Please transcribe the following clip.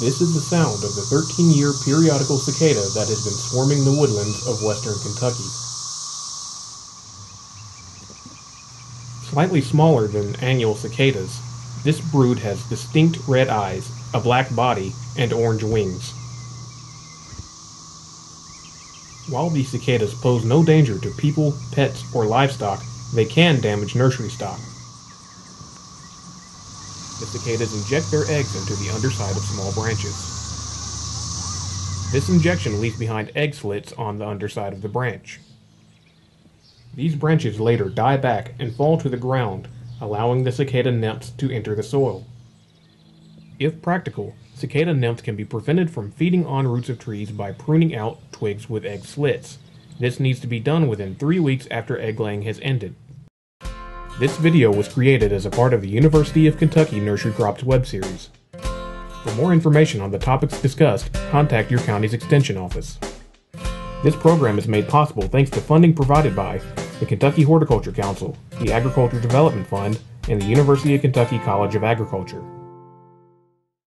This is the sound of the 13 year periodical cicada that has been swarming the woodlands of western Kentucky. Slightly smaller than annual cicadas, this brood has distinct red eyes, a black body, and orange wings. While these cicadas pose no danger to people, pets, or livestock, they can damage nursery stock. The cicadas inject their eggs into the underside of small branches. This injection leaves behind egg slits on the underside of the branch. These branches later die back and fall to the ground, allowing the cicada nymphs to enter the soil. If practical, cicada nymphs can be prevented from feeding on roots of trees by pruning out twigs with egg slits. This needs to be done within three weeks after egg laying has ended. This video was created as a part of the University of Kentucky Nursery Crops web series. For more information on the topics discussed, contact your county's extension office. This program is made possible thanks to funding provided by the Kentucky Horticulture Council, the Agriculture Development Fund, and the University of Kentucky College of Agriculture.